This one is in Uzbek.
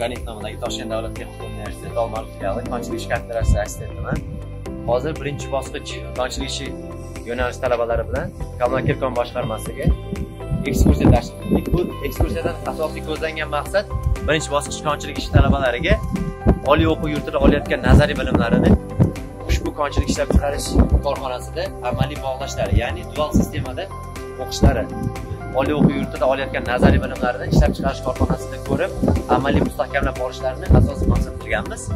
G'aniyev nomidagi Toshkent davlat texnika universiteti Olmaliq filiali konchilik ish kafedrasi assistentiman. Hozir birinchi bosqich konchilik ishi yo'nalishi talabalari bilan Kalmar boshqarmasiga ekskursiya tashkil qildik. Bu ekskursiyadan asosiy ko'zlangan maqsad birinchi bosqich konchilik ishi talabalariga oliy o'quv yurtida olayotgan nazariy bilimlarini ushbu konchilik ishlab chiqarish korxonasida amaliy bog'lashlari, ya'ni dual sistemada o'qishlari oliy o'quv yurtida olayotgan nazariy bilimlarini ishlab chiqarish korxonasida ko'rib amaliy mustahkamlab borishlarini asosiy maqsad qilganmiz.